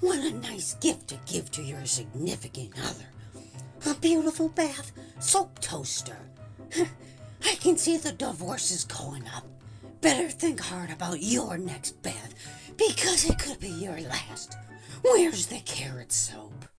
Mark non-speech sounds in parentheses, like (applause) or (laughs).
What a nice gift to give to your significant other. A beautiful bath soap toaster. (laughs) I can see the divorce is going up. Better think hard about your next bath because it could be your last. Where's the carrot soap?